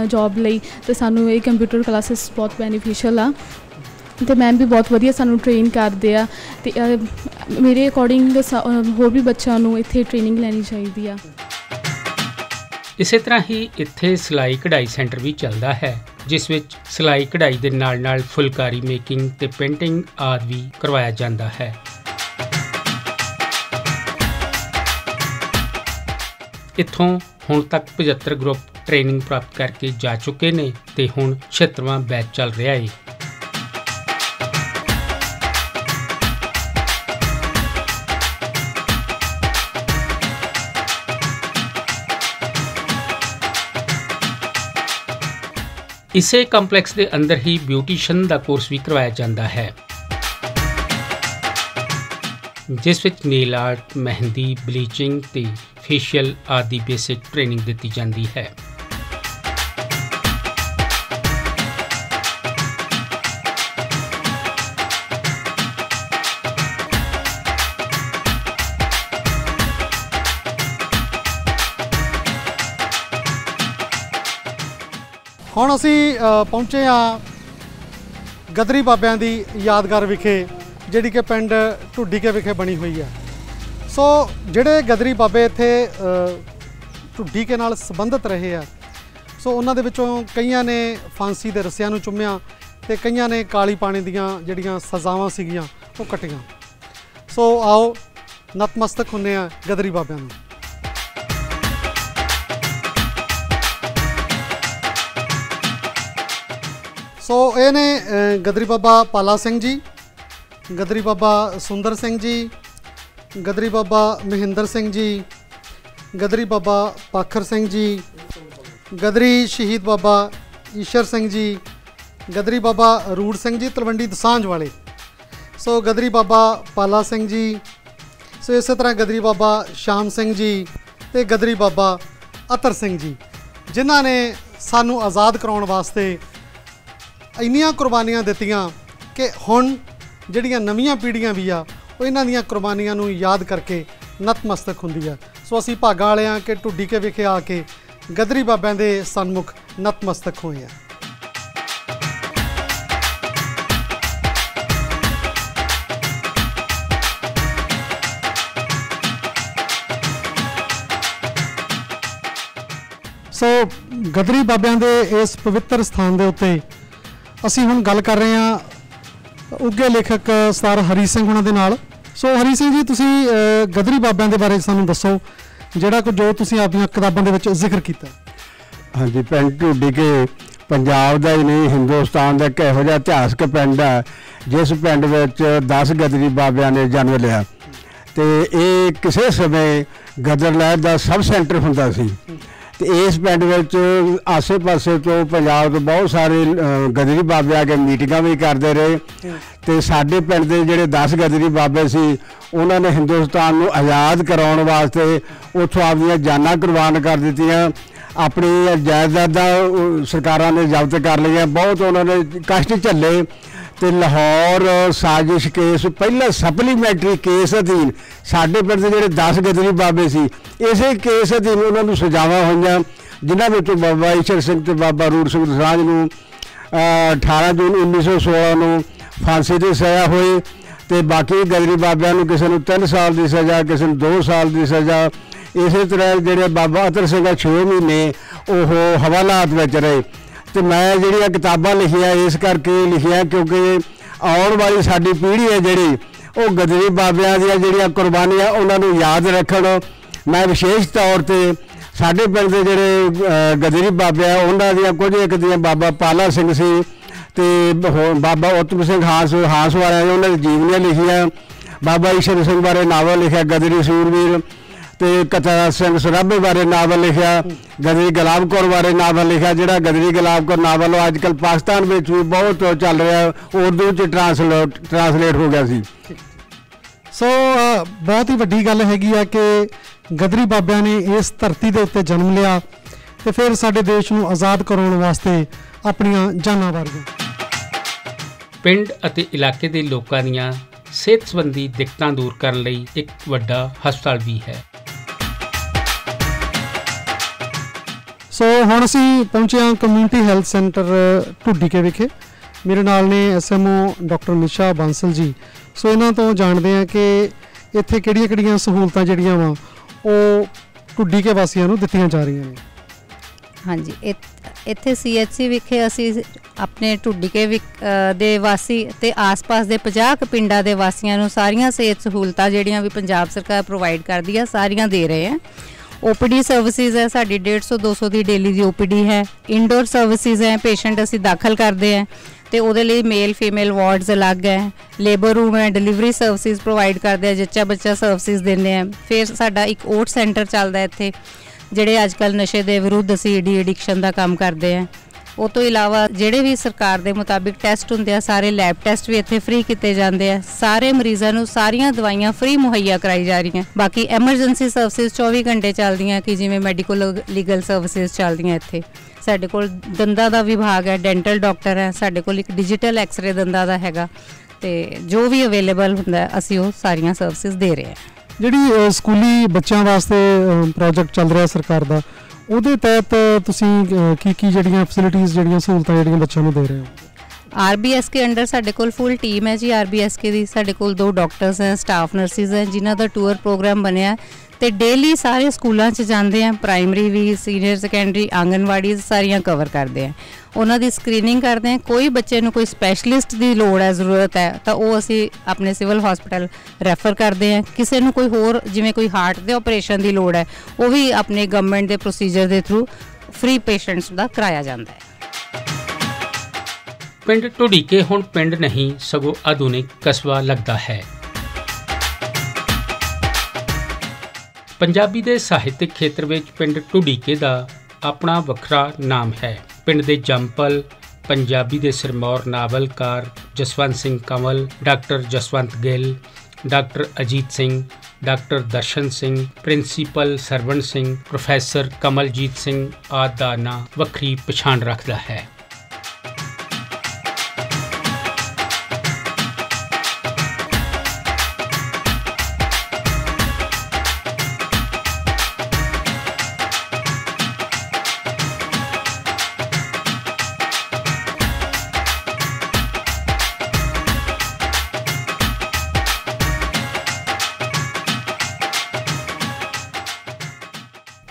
ਜੌਬ ਲਈ ਤੇ ਸਾਨੂੰ ਇਹ ਕੰਪਿਊਟਰ ਕਲਾਸਿਸ ਬਹੁਤ ਬੈਨੀਫੀਸ਼ੀਅਲ ਆ ਤੇ ਮੈਮ ਵੀ ਬਹੁਤ ਵਧੀਆ ਸਾਨੂੰ ਟ੍ਰੇਨ ਕਰਦੇ ਆ ਤੇ ਅਹ, ਮੇਰੇ ਅਕੋਰਡਿੰਗ ਹੋਰ ਵੀ ਬੱਚਿਆਂ ਨੂੰ ਇੱਥੇ ਟ੍ਰੇਨਿੰਗ ਲੈਣੀ ਚਾਹੀਦੀ ਆ। ਇਸੇ ਤਰ੍ਹਾਂ ਹੀ ਇੱਥੇ ਸਿਲਾਈ ਕਢਾਈ ਸੈਂਟਰ ਵੀ ਚੱਲਦਾ ਹੈ। ਜਿਸ ਵਿੱਚ ਸਿਲਾਈ ਕਢਾਈ ਦੇ ਨਾਲ-ਨਾਲ ਫੁਲਕਾਰੀ, ਮੇਕਿੰਗ ਤੇ ਪੇਂਟਿੰਗ ਆਦਿ ਵੀ ਕਰਵਾਇਆ ਜਾਂਦਾ ਹੈ। ਇੱਥੋਂ ਹੁਣ ਤੱਕ 75 ਗਰੁੱਪ ਟ੍ਰੇਨਿੰਗ ਪ੍ਰਾਪਤ ਕਰਕੇ ਜਾ ਚੁੱਕੇ ਨੇ ਤੇ ਹੁਣ 76ਵਾਂ ਬੈਚ ਚੱਲ ਰਿਹਾ ਹੈ ਇਸੇ ਕੰਪਲੈਕਸ ਦੇ ਅੰਦਰ ਹੀ ਬਿਊਟੀਸ਼ੀਅਨ ਦਾ ਕੋਰਸ ਵੀ ਕਰਵਾਇਆ ਜਾਂਦਾ ਹੈ। ਜਿਸ ਵਿੱਚ ਨੇਲ ਆਰਟ, ਮਹਿੰਦੀ, ਬਲੀਚਿੰਗ ਤੇ ਫੇਸ਼ੀਅਲ ਆਦਿ ਬੇਸਿਕ ਟ੍ਰੇਨਿੰਗ ਦਿੱਤੀ ਜਾਂਦੀ ਹੈ। ਹੁਣ ਅਸੀਂ ਪਹੁੰਚੇ ਆ ਗਦਰੀ ਬਾਬਿਆਂ ਦੀ ਯਾਦਗਾਰ ਵਿਖੇ ਜਿਹੜੀ ਕਿ ਪਿੰਡ ਢੁੱਡੀਕੇ ਵਿਖੇ ਬਣੀ ਹੋਈ ਹੈ। ਸੋ ਜਿਹੜੇ ਗਦਰੀ ਬਾਬੇ ਇੱਥੇ ਅ, ਢੁੱਡੀਕੇ ਨਾਲ ਸੰਬੰਧਿਤ ਰਹੇ ਆ ਸੋ ਉਹਨਾਂ ਦੇ ਵਿੱਚੋਂ ਕਈਆਂ ਨੇ ਫਾਂਸੀ ਦੇ ਰੱਸਿਆਂ ਨੂੰ ਚੁੰਮਿਆ ਤੇ ਕਈਆਂ ਨੇ ਕਾਲੀ ਪਾਣੀ ਦੀਆਂ ਜਿਹੜੀਆਂ ਸਜ਼ਾਵਾਂ ਸੀਗੀਆਂ ਉਹ ਕੱਟੀਆਂ। ਸੋ ਆਓ ਨਤਮਸਤਕ ਹੁੰਨੇ ਆ ਗਦਰੀ ਬਾਬਿਆਂ ਨੂੰ। ਸੋ ਇਹ ਨੇ ਗਦਰੀ ਬਾਬਾ ਪਾਲਾ ਸਿੰਘ ਜੀ, ਗਦਰੀ ਬਾਬਾ ਸੁੰਦਰ ਸਿੰਘ ਜੀ, ਗਦਰੀ ਬਾਬਾ ਮਹਿੰਦਰ ਸਿੰਘ ਜੀ, ਗਦਰੀ ਬਾਬਾ ਪਾਖਰ ਸਿੰਘ ਜੀ, ਗਦਰੀ ਸ਼ਹੀਦ ਬਾਬਾ ਈਸ਼ਰ ਸਿੰਘ ਜੀ, ਗਦਰੀ ਬਾਬਾ ਰੂੜ ਸਿੰਘ ਜੀ, ਤਲਵੰਡੀ ਦਸਾਂਝ ਵਾਲੇ। ਸੋ ਗਦਰੀ ਬਾਬਾ ਪਾਲਾ ਸਿੰਘ ਜੀ, ਸੋ ਇਸੇ ਤਰ੍ਹਾਂ ਗਦਰੀ ਬਾਬਾ ਸ਼ਾਮ ਸਿੰਘ ਜੀ ਤੇ ਗਦਰੀ ਬਾਬਾ ਅਤਰ ਸਿੰਘ ਜੀ, ਜਿਨ੍ਹਾਂ ਨੇ ਸਾਨੂੰ ਆਜ਼ਾਦ ਕਰਾਉਣ ਵਾਸਤੇ ਇੰਨੀਆਂ ਕੁਰਬਾਨੀਆਂ ਦਿੱਤੀਆਂ ਕਿ ਹੁਣ ਜਿਹੜੀਆਂ ਨਵੀਆਂ ਪੀੜ੍ਹੀਆਂ ਵੀ ਆ, ਉਹ ਇਹਨਾਂ ਦੀਆਂ ਕੁਰਬਾਨੀਆਂ ਨੂੰ ਯਾਦ ਕਰਕੇ ਨਤਮਸਤਕ ਹੁੰਦੀ ਆ। ਸੋ ਅਸੀਂ ਭਾਗਾਂ ਵਾਲੇ ਆ ਕਿ ਟੁੱਡੀ ਕੇ ਵਿਖੇ ਆ ਕੇ ਗਦਰੀ ਬਾਬਿਆਂ ਦੇ ਸਨਮੁਖ ਨਤਮਸਤਕ ਹੋਏ ਆ। ਸੋ ਗਦਰੀ ਬਾਬਿਆਂ ਦੇ ਇਸ ਪਵਿੱਤਰ ਸਥਾਨ ਦੇ ਉੱਤੇ ਅਸੀਂ ਹੁਣ ਗੱਲ ਕਰ ਰਹੇ ਹਾਂ ਉੱਗੇ ਲੇਖਕ ਸਰ ਹਰੀ ਸਿੰਘ ਹੁਣਾਂ ਦੇ ਨਾਲ। ਸੋ ਹਰੀ ਸਿੰਘ ਜੀ, ਤੁਸੀਂ ਗਦਰੀ ਬਾਬਿਆਂ ਦੇ ਬਾਰੇ ਸਾਨੂੰ ਦੱਸੋ, ਜਿਹੜਾ ਕੁ ਜੋ ਤੁਸੀਂ ਆਪਣੀਆਂ ਕਿਤਾਬਾਂ ਦੇ ਵਿੱਚ ਜ਼ਿਕਰ ਕੀਤਾ। ਹਾਂਜੀ, ਪਿੰਡ ਢੁੱਡੀ ਕੇ ਪੰਜਾਬ ਦਾ ਹੀ ਨਹੀਂ, ਹਿੰਦੁਸਤਾਨ ਦਾ ਇੱਕ ਇਹੋ ਜਿਹਾ ਇਤਿਹਾਸਕ ਪਿੰਡ ਹੈ, ਜਿਸ ਪਿੰਡ ਵਿੱਚ 10 ਗਦਰੀ ਬਾਬਿਆਂ ਨੇ ਜਨਮ ਲਿਆ। ਤੇ ਇਹ ਕਿਸੇ ਸਮੇਂ ਗਦਰ ਲਹਿਰ ਦਾ ਸਬ ਸੈਂਟਰ ਹੁੰਦਾ ਸੀ। ਤੇ ਇਸ ਪਿੰਡ ਵਿੱਚ ਆਸੇ-ਪਾਸੇ ਤੋਂ ਪੰਜਾਬ ਤੋਂ ਬਹੁਤ ਸਾਰੇ ਗਦਰੀ ਬਾਬੇ ਆ ਕੇ ਮੀਟਿੰਗਾਂ ਵੀ ਕਰਦੇ ਰਹੇ। ਤੇ ਸਾਡੇ ਪਿੰਡ ਦੇ ਜਿਹੜੇ 10 ਗਦਰੀ ਬਾਬੇ ਸੀ ਉਹਨਾਂ ਨੇ ਹਿੰਦੁਸਤਾਨ ਨੂੰ ਆਜ਼ਾਦ ਕਰਾਉਣ ਵਾਸਤੇ ਉੱਥੋਂ ਆਪਣੀਆਂ ਜਾਨਾਂ ਕੁਰਬਾਨ ਕਰ ਦਿੱਤੀਆਂ। ਆਪਣੀ ਜਾਇਦਾਦਾਂ ਸਰਕਾਰਾਂ ਨੇ ਜ਼ਬਤ ਕਰ ਲਈਆਂ। ਬਹੁਤ ਉਹਨਾਂ ਨੇ ਕਸ਼ਟ ਝੱਲੇ। ਤੇ ਲਾਹੌਰ ਸਾਜ਼ਿਸ਼ ਕੇਸ ਪਹਿਲਾ ਸਪਲੀਮੈਂਟਰੀ ਕੇਸ ਅਧੀਨ ਸਾਡੇ ਪਿੰਡ ਦੇ ਜਿਹੜੇ 10 ਗਦਰੀ ਬਾਬੇ ਸੀ ਇਸੇ ਕੇਸ ਅਧੀਨ ਉਹਨਾਂ ਨੂੰ ਸਜ਼ਾਵਾਂ ਹੋਈਆਂ ਜਿਨ੍ਹਾਂ ਵਿੱਚੋਂ ਬਾਬਾ ਈਸ਼ਰ ਸਿੰਘ ਤੇ ਬਾਬਾ ਰੂੜ ਸਿੰਘ ਦਸਾਂਝ ਨੂੰ ਅਹ, 18 ਜੂਨ 1916 ਨੂੰ ਫਾਂਸੀ ਦੀ ਸਜ਼ਾ ਹੋਈ ਤੇ ਬਾਕੀ ਗਦਰੀ ਬਾਬਿਆਂ ਨੂੰ ਕਿਸੇ ਨੂੰ 3 ਸਾਲ ਦੀ ਸਜ਼ਾ ਕਿਸੇ ਨੂੰ 2 ਸਾਲ ਦੀ ਸਜ਼ਾ ਇਸੇ ਤਰ੍ਹਾਂ ਜਿਹੜੇ ਬਾਬਾ ਅਤਰ ਸਿੰਘ ਆ 6 ਮਹੀਨੇ ਉਹ ਹਵਾਲਾਤ ਵਿੱਚ ਰਹੇ। ਤੇ ਮੈਂ ਜਿਹੜੀਆਂ ਕਿਤਾਬਾਂ ਲਿਖੀਆਂ ਇਸ ਕਰਕੇ ਲਿਖੀਆਂ ਕਿਉਂਕਿ ਆਉਣ ਵਾਲੀ ਸਾਡੀ ਪੀੜ੍ਹੀ ਹੈ ਜਿਹੜੀ ਉਹ ਗਦਰੀ ਬਾਬਿਆਂ ਦੀਆਂ ਜਿਹੜੀਆਂ ਕੁਰਬਾਨੀਆਂ ਉਹਨਾਂ ਨੂੰ ਯਾਦ ਰੱਖਣ। ਮੈਂ ਵਿਸ਼ੇਸ਼ ਤੌਰ ਤੇ ਸਾਡੇ ਪਿੰਡ ਦੇ ਜਿਹੜੇ ਅਹ, ਗਦਰੀ ਬਾਬੇ ਆ ਉਹਨਾਂ ਦੀਆਂ ਕੁਝ ਇੱਕ ਦੀਆਂ ਬਾਬਾ ਪਾਲਾ ਸਿੰਘ ਸੀ ਤੇ ਹੋਰ ਬਾਬਾ ਉਤਮ ਸਿੰਘ ਹਾਸ ਹਾਸ ਵਾਲਿਆਂ ਉਹਨਾਂ ਦੀ ਜੀਵਨੀਆਂ ਲਿਖੀਆਂ। ਬਾਬਾ ਈਸ਼ਰ ਸਿੰਘ ਬਾਰੇ ਨਾਵਲ ਲਿਖਿਆ ਗਦਰੀ ਸੂਰਵੀਰ ਤੇ ਕਤਾ ਸਿੰਘ ਸਰਾਭੇ ਬਾਰੇ ਨਾਵਲ ਲਿਖਿਆ ਗਦਰੀ ਗੁਲਾਬ ਕੌਰ ਬਾਰੇ ਨਾਵਲ ਲਿਖਿਆ ਜਿਹੜਾ ਗਦਰੀ ਗੁਲਾਬ ਕੌਰ ਨਾਵਲ ਉਹ ਅੱਜਕੱਲ ਪਾਕਿਸਤਾਨ ਵਿੱਚ ਵੀ ਬਹੁਤ ਚੱਲ ਰਿਹਾ ਉਰਦੂ ਚ ਟ੍ਰਾਂਸਲੇਟ ਟ੍ਰਾਂਸਲੇਟ ਹੋ ਗਿਆ ਸੀ। ਸੋ ਬਹੁਤ ਹੀ ਵੱਡੀ ਗੱਲ ਹੈਗੀ ਆ ਕਿ ਗਦਰੀ ਬਾਬਿਆਂ ਨੇ ਇਸ ਧਰਤੀ ਦੇ ਉੱਤੇ ਜਨਮ ਲਿਆ ਤੇ ਫਿਰ ਸਾਡੇ ਦੇਸ਼ ਨੂੰ ਆਜ਼ਾਦ ਕਰਾਉਣ ਵਾਸਤੇ ਆਪਣੀਆਂ ਜਾਨਾਂ ਵਾਰੀਆਂ ਪਿੰਡ ਅਤੇ ਇਲਾਕੇ ਦੇ ਲੋਕਾਂ ਦੀਆਂ ਸਿਹਤ ਸੰਬੰਧੀ ਦਿੱਕਤਾਂ ਦੂਰ ਕਰਨ ਲਈ ਇੱਕ ਵੱਡਾ ਹਸਪਤਾਲ ਵੀ ਹੈ। ਸੋ ਹੁਣ ਅਸੀਂ ਪਹੁੰਚੇ ਹਾਂ ਕਮਿਊਨਿਟੀ ਹੈਲਥ ਸੈਂਟਰ ਢੁੱਡੀਕੇ ਵਿਖੇ। ਮੇਰੇ ਨਾਲ ਨੇ ਐਸਐਮਓ ਡਾਕਟਰ ਨਿਸ਼ਾ ਬਾਂਸਲ ਜੀ। ਸੋ ਇਹਨਾਂ ਤੋਂ ਜਾਣਦੇ ਹਾਂ ਕਿ ਇੱਥੇ ਕਿਹੜੀਆਂ-ਕਿਹੜੀਆਂ ਸਹੂਲਤਾਂ ਜਿਹੜੀਆਂ ਵਾ, ਉਹ ਢੁੱਡੀਕੇ ਵਾਸੀਆਂ ਨੂੰ ਦਿੱਤੀਆਂ ਜਾ ਰਹੀਆਂ ਨੇ। ਹਾਂਜੀ ਇਤ- ਇੱਥੇ ਸੀਐਚਸੀ ਵਿਖੇ ਅਸੀਂ ਆਪਣੇ ਢੁੱਡੀਕੇ ਵਿਖ- ਦੇ ਵਾਸੀ ਤੇ ਆਸ-ਪਾਸ ਦੇ 50 ਕੁ ਪਿੰਡਾਂ ਦੇ ਵਾਸੀਆਂ ਨੂੰ ਸਾਰੀਆਂ ਸਿਹਤ ਸਹੂਲਤਾਂ ਜਿਹੜੀਆਂ ਵੀ ਪੰਜਾਬ ਸਰਕਾਰ ਪ੍ਰੋਵਾਈਡ ਕਰਦੀ ਆ, ਸਾਰੀਆਂ ਦੇ ਰਹੇ ਹੈ ਓਪੀਡੀ ਸਰਵਿਸਿਜ਼ ਹੈ, ਸਾਡੀ 150 200 ਦੀ ਡੇਲੀ ਦੀ ਓਪੀਡੀ ਹੈ। ਇਨਡੋਰ ਸਰਵਿਸਿਜ਼ ਹੈ, ਪੇਸ਼ੈਂਟ ਅਸੀਂ ਦਾਖਲ ਕਰਦੇ ਹਾਂ ਤੇ ਉਹਦੇ ਲਈ ਮੇਲ, ਫੀਮੇਲ ਵਾਰਡਸ ਅਲੱਗ ਹੈ। ਲੇਬਰ ਰੂਮ ਹੈ, ਡਿਲੀਵਰੀ ਸਰਵਿਸਿਜ਼ ਪ੍ਰੋਵਾਈਡ ਕਰਦੇ ਆ ਜੱਚਾ ਬੱਚਾ ਸਰਵਿਸਿਜ਼ ਦਿੰਦੇ ਆ ਫਿਰ ਸਾਡਾ ਇੱਕ ਓਟ ਸੈਂਟਰ ਚੱਲਦਾ ਇੱਥੇ, ਜਿਹੜੇ ਅੱਜ ਕੱਲ ਨਸ਼ੇ ਦੇ ਵਿਰੁੱਧ ਅਸੀਂ ਡੀ ਐਡਿਕਸ਼ਨ ਦਾ ਕੰਮ ਕਰਦੇ ਆ ਉਹ ਤੋਂ ਇਲਾਵਾ ਜਿਹੜੇ ਵੀ ਸਰਕਾਰ ਦੇ ਮੁਤਾਬਿਕ ਟੈਸਟ ਹੁੰਦੇ ਆ, ਸਾਰੇ ਲੈਬ ਟੈਸਟ ਵੀ ਇੱਥੇ ਫ੍ਰੀ ਕੀਤੇ ਜਾਂਦੇ ਆ। ਸਾਰੇ ਮਰੀਜ਼ਾਂ ਨੂੰ ਸਾਰੀਆਂ ਦਵਾਈਆਂ ਫ੍ਰੀ ਮੁਹੱਈਆ ਕਰਾਈ ਜਾ ਰਹੀਆਂ। ਬਾਕੀ ਐਮਰਜੈਂਸੀ ਸਰਵਿਸਿਜ਼ 24 ਘੰਟੇ ਚੱਲਦੀਆਂ ਕਿ ਜਿਵੇਂ ਮੈਡੀਕਲ ਲੀਗਲ ਸਰਵਿਸਿਜ਼ ਚੱਲਦੀਆਂ ਇੱਥੇ। ਸਾਡੇ ਕੋਲ ਦੰਦਾਂ ਦਾ ਵਿਭਾਗ ਹੈ ਡੈਂਟਲ ਡਾਕਟਰ ਹੈ, ਸਾਡੇ ਕੋਲ ਇੱਕ ਡਿਜੀਟਲ ਐਕਸ-ਰੇ ਦੰਦਾਂ ਦਾ ਹੈਗਾ। ਤੇ ਜੋ ਵੀ ਅਵੇਲੇਬਲ ਹੁੰਦਾ, ਅਸੀਂ ਉਹ ਸਾਰੀਆਂ ਸਰਵਿਸਿਜ਼ ਦੇ ਰਹੇ ਹਾਂ। ਜਿਹੜੀ ਸਕੂਲੀ ਬੱਚਿਆਂ ਵਾਸਤੇ ਪ੍ਰੋਜੈਕਟ ਚੱਲ ਰਿਹਾ ਸਰਕਾਰ ਦਾ ਉਹਦੇ ਤਹਿਤ ਤੁਸੀਂ ਕੀ ਕੀ ਜਿਹੜੀਆਂ ਫੈਸਿਲਿਟੀਆਂ ਜਿਹੜੀਆਂ ਸਹੂਲਤਾਂ ਜਿਹੜੀਆਂ ਬੱਚਿਆਂ ਨੂੰ ਦੇ ਰਹੇ ਹੋ? ਆਰਬੀਐਸਕੇ ਅੰਡਰ ਸਾਡੇ ਕੋਲ ਫੁੱਲ ਟੀਮ ਹੈ ਜੀ। ਆਰਬੀਐਸਕੇ ਦੀ ਸਾਡੇ ਕੋਲ ਦੋ ਡਾਕਟਰਸ ਹੈ ਸਟਾਫ ਨਰਸਿਸ ਹੈ, ਜਿਨ੍ਹਾਂ ਦਾ ਟੂਰ ਪ੍ਰੋਗਰਾਮ ਬਣਿਆ ਤੇ ਡੇਲੀ ਸਾਰੇ ਸਕੂਲਾਂ 'ਚ ਜਾਂਦੇ ਆ ਪ੍ਰਾਇਮਰੀ ਵੀ ਸੀਨੀਅਰ ਸੈਕੰਡਰੀ ਆਂਗਨਵਾੜੀ ਸਾਰੀਆਂ ਕਵਰ ਕਰਦੇ ਆ। ਉਹਨਾਂ ਦੀ ਸਕਰੀਨਿੰਗ ਕਰਦੇ ਆ। ਕੋਈ ਬੱਚੇ ਨੂੰ ਕੋਈ ਸਪੈਸ਼ਲਿਸਟ ਦੀ ਲੋੜ ਹੈ, ਜ਼ਰੂਰਤ ਹੈ, ਤਾਂ ਉਹ ਅਸੀਂ ਆਪਣੇ ਸਿਵਲ ਹਸਪੀਟਲ ਰੈਫਰ ਕਰਦੇ ਆ। ਕਿਸੇ ਨੂੰ ਕੋਈ ਹੋਰ, ਜਿਵੇਂ ਕੋਈ ਹਾਰਟ ਦੇ ਆਪਰੇਸ਼ਨ ਦੀ ਲੋੜ ਹੈ, ਉਹ ਵੀ ਆਪਣੇ ਗਵਰਨਮੈਂਟ ਦੇ ਪ੍ਰੋਸੀਜਰ ਦੇ ਥਰੂ ਫ੍ਰੀ ਪੇਸ਼ੈਂਟਸ ਦਾ ਕਰਾਇਆ ਜਾਂਦਾ ਹੈ। ਪਿੰਡ ਢੁੱਡੀਕੇ ਹੁਣ ਪਿੰਡ ਨਹੀਂ, ਸਗੋਂ ਆਧੁਨਿਕ ਕਸਬਾ ਲੱਗਦਾ ਹੈ। ਪੰਜਾਬੀ ਦੇ ਸਾਹਿਤਿਕ ਖੇਤਰ ਵਿੱਚ ਪਿੰਡ ਢੁੱਡੀਕੇ ਦਾ ਆਪਣਾ ਵੱਖਰਾ ਨਾਮ ਹੈ। ਪਿੰਡ ਦੇ ਜੰਪਲ, ਪੰਜਾਬੀ ਦੇ ਸਿਰਮੌਰ ਨਾਵਲਕਾਰ Jaswant Singh Kanwal, doctor Jaswant Gill, doctor Ajit Singh, doctor Darshan Singh, principal Sarwan Singh, professor Kamaljit Singh ਆਦਿ ਦਾ ਨਾਂ ਵੱਖਰੀ ਪਛਾਣ ਰੱਖਦਾ ਹੈ।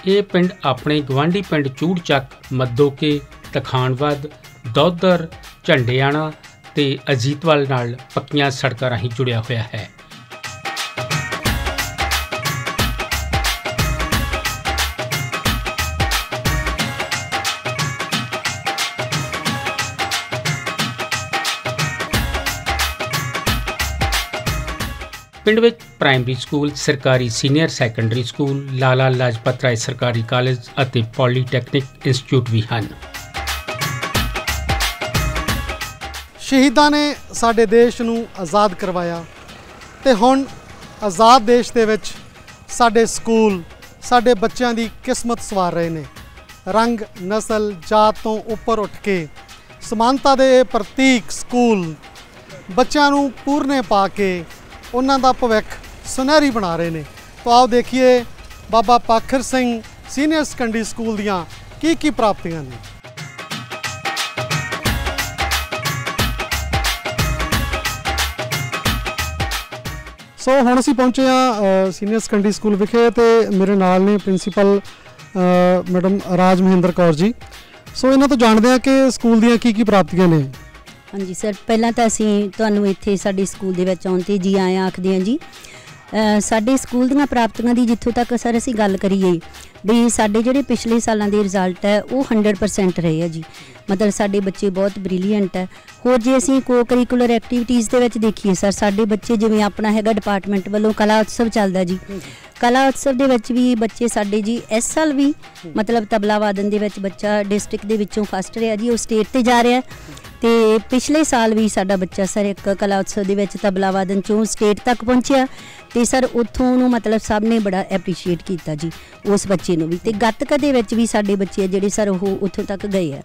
ਇਹ ਪਿੰਡ ਆਪਣੇ ਗਵਾਂਢੀ ਪਿੰਡ ਚੂੜਚੱਕ, ਮੱਦੋਕੇ ਤਖਾਣਵਦ ਦੌਦਰ, ਝੰਡਿਆਣਾ ਤੇ ਅਜੀਤਵਾਲ ਨਾਲ ਪੱਕੀਆਂ ਸੜਕਾਂ ਰਾਹੀਂ ਜੁੜਿਆ ਹੋਇਆ ਹੈ। ਪਿੰਡ ਵਿੱਚ ਪ੍ਰਾਇਮਰੀ ਸਕੂਲ, ਸਰਕਾਰੀ senior secondary school, Lala Lajpat Rai ਸਰਕਾਰੀ ਕਾਲਜ ਅਤੇ ਪੋਲੀਟੈਕਨਿਕ ਇੰਸਟੀਚਿਊਟ ਵੀ ਹਨ। ਸ਼ਹੀਦਾਂ ਨੇ ਸਾਡੇ ਦੇਸ਼ ਨੂੰ ਆਜ਼ਾਦ ਕਰਵਾਇਆ ਤੇ ਹੁਣ ਆਜ਼ਾਦ ਦੇਸ਼ ਦੇ ਵਿੱਚ ਸਾਡੇ ਸਕੂਲ, ਸਾਡੇ ਬੱਚਿਆਂ ਦੀ ਕਿਸਮਤ ਸਵਾਰ ਰਹੇ ਨੇ। ਰੰਗ, ਨਸਲ, ਜਾਤ ਤੋਂ ਉੱਪਰ ਉੱਠ ਕੇ ਸਮਾਨਤਾ ਦੇ ਪ੍ਰਤੀਕ ਸਕੂਲ ਬੱਚਿਆਂ ਨੂੰ ਪੂਰਨੇ ਪਾ ਕੇ ਉਹਨਾਂ ਦਾ ਭਵਿੱਖ ਸੁਨਹਿਰੀ ਬਣਾ ਰਹੇ ਨੇ। ਤਾਂ ਆਓ ਦੇਖੀਏ Baba Pakhar Singh senior secondary school ਦੀਆਂ ਕੀ ਕੀ ਪ੍ਰਾਪਤੀਆਂ ਨੇ। ਸੋ ਹੁਣ ਅਸੀਂ ਪਹੁੰਚੇ ਆ ਸੀਨੀਅਰ ਸੈਕੰਡਰੀ ਸਕੂਲ ਵਿਖੇ ਤੇ ਮੇਰੇ ਨਾਲ ਨੇ principal madam Raj Mahinder Kaur ji. So ਇਹਨਾਂ ਤੋਂ ਜਾਣਦੇ ਆ ਕਿ ਸਕੂਲ ਦੀਆਂ ਕੀ ਕੀ ਪ੍ਰਾਪਤੀਆਂ ਨੇ। ਹਾਂਜੀ, ਸਰ, ਪਹਿਲਾਂ ਤਾਂ ਅਸੀਂ ਤੁਹਾਨੂੰ ਇੱਥੇ ਸਾਡੇ ਸਕੂਲ ਦੇ ਵਿੱਚ ਆਉਣ ਤੇ ਜੀ ਆਇਆਂ ਆਖਦੇ ਹਾਂ ਜੀ। ਸਾਡੇ ਸਕੂਲ ਦੀਆਂ ਪ੍ਰਾਪਤੀਆਂ ਦੀ ਜਿੱਥੋਂ ਤੱਕ ਸਰ ਅਸੀਂ ਗੱਲ ਕਰੀਏ ਵੀ ਸਾਡੇ ਜਿਹੜੇ ਪਿਛਲੇ ਸਾਲਾਂ ਦੇ ਰਿਜ਼ਲਟ ਹੈ, ਉਹ 100% ਰਹੇ ਆ ਜੀ। ਮਤਲਬ ਸਾਡੇ ਬੱਚੇ ਬਹੁਤ ਬ੍ਰਿਲੀਅੰਟ ਹੈ। ਹੋਰ ਜੇ ਅਸੀਂ ਕੋ ਕਰਿਕੂਲਰ ਐਕਟੀਵਿਟੀਜ਼ ਦੇ ਵਿੱਚ ਦੇਖੀਏ ਸਰ, ਸਾਡੇ ਬੱਚੇ ਜਿਵੇਂ ਆਪਣਾ ਹੈਗਾ ਡਿਪਾਰਟਮੈਂਟ ਵੱਲੋਂ ਕਲਾ ਉਤਸਵ ਚੱਲਦਾ ਜੀ। ਕਲਾ ਉਤਸਵ ਦੇ ਵਿੱਚ ਵੀ ਬੱਚੇ ਸਾਡੇ ਜੀ, ਇਸ ਸਾਲ ਵੀ ਮਤਲਬ ਤਬਲਾ ਵਾਦਨ ਦੇ ਵਿੱਚ ਬੱਚਾ ਡਿਸਟ੍ਰਿਕਟ ਦੇ ਵਿੱਚੋਂ ਫਸਟ ਰਿਹਾ ਜੀ, ਉਹ ਸਟੇਟ ਤੇ ਜਾ ਰਿਹਾ। ਤੇ ਪਿਛਲੇ ਸਾਲ ਵੀ ਸਾਡਾ ਬੱਚਾ ਸਰ ਇੱਕ ਕਲਾ ਉਤਸਵ ਦੇ ਵਿੱਚ ਤਬਲਾ ਵਾਦਨ ਚੋਂ ਸਟੇਟ ਤੱਕ ਪਹੁੰਚਿਆ ਤੇ ਸਰ ਉੱਥੋਂ ਨੂੰ ਮਤਲਬ ਸਭ ਨੇ ਬੜਾ ਐਪਰੀਸ਼ੀਏਟ ਕੀਤਾ ਜੀ, ਉਸ ਬੱਚੇ ਨੂੰ ਵੀ। ਤੇ ਗੱਤਕਾ ਦੇ ਵਿੱਚ ਵੀ ਸਾਡੇ ਬੱਚੇ ਆ ਜਿਹੜੇ ਸਰ ਉਹ ਉੱਥੋਂ ਤੱਕ ਗਏ ਆ।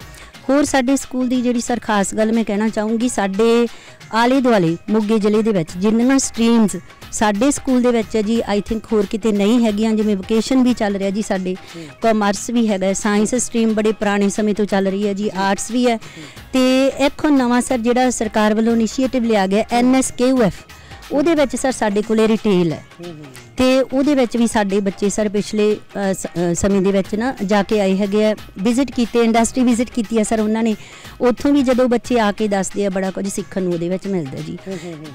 ਹੋਰ ਸਾਡੇ ਸਕੂਲ ਦੀ ਜਿਹੜੀ ਸਰ ਖਾਸ ਗੱਲ ਮੈਂ ਕਹਿਣਾ ਚਾਹੂੰਗੀ, ਸਾਡੇ ਆਲੇ ਦੁਆਲੇ ਮੋਗੇ ਜ਼ਿਲ੍ਹੇ ਦੇ ਵਿੱਚ ਜਿੰਨੀਆਂ ਸਟਰੀਮਸ ਸਾਡੇ ਸਕੂਲ ਦੇ ਵਿੱਚ ਜੀ ਆਈ ਥਿੰਕ ਹੋਰ ਕਿਤੇ ਨਹੀਂ ਹੈਗੀਆਂ, ਜਿਵੇਂ ਵੋਕੇਸ਼ਨ ਵੀ ਚੱਲ ਰਿਹਾ ਜੀ ਸਾਡੇ। ਕਾਮਰਸ ਵੀ ਹੈਗਾ ਸਾਇੰਸ ਸਟਰੀਮ ਬੜੇ ਪੁਰਾਣੇ ਸਮੇਂ ਤੋਂ ਚੱਲ ਰਹੀ ਹੈ ਜੀ ਆਰਟਸ ਵੀ ਹੈ। ਤੇ ਇੱਕ ਹੁਣ ਨਵਾਂ ਸਰ ਜਿਹੜਾ ਸਰਕਾਰ ਵੱਲੋਂ ਇਨੀਸ਼ੀਏਟਿਵ ਲਿਆ ਗਿਆ ਐਨਐਸਕੇਯੂਐਫ ਉਹਦੇ ਵਿੱਚ ਸਰ ਸਾਡੇ ਕੋਲੇ ਰਿਟੇਲ ਹੈ। ਤੇ ਉਹਦੇ ਵਿੱਚ ਵੀ ਸਾਡੇ ਬੱਚੇ ਸਰ ਪਿਛਲੇ ਸਮੇਂ ਦੇ ਵਿੱਚ ਨਾ ਜਾ ਕੇ ਆਏ ਹੈਗੇ ਆ। ਵਿਜ਼ਿਟ ਕੀਤੇ ਇੰਡਸਟਰੀ ਵਿਜ਼ਿਟ ਕੀਤੀ ਹੈ ਸਰ ਉਹਨਾਂ ਨੇ। ਉੱਥੋਂ ਵੀ ਜਦੋਂ ਬੱਚੇ ਆ ਕੇ ਦੱਸਦੇ ਆ ਬੜਾ ਕੁਝ ਸਿੱਖਣ ਨੂੰ ਉਹਦੇ ਵਿੱਚ ਮਿਲਦਾ ਜੀ।